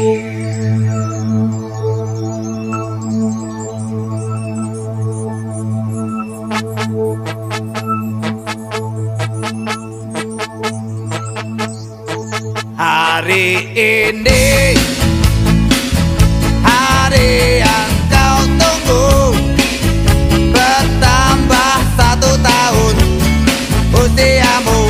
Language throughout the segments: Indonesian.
Hari ini Hari yang kau tunggu. Bertambah satu tahun Usiamu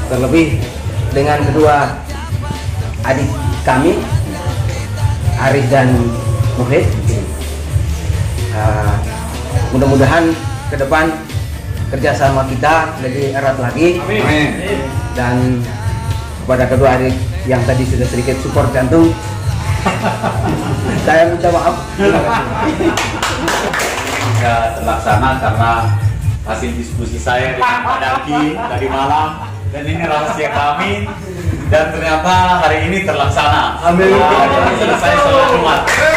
terlebih dengan kedua adik kami Arif dan Muhid. Ah, mudah-mudahan ke depan kerjasama kita lebih erat lagi. Dan kepada kedua adik yang tadi sudah sedikit support jantung saya minta maaf. Bisa terlaksana karena hasil diskusi saya dengan Pak Daki tadi malam dan ini rahasia kami dan ternyata hari ini terlaksana. Amin. Selesai sholat Jumat.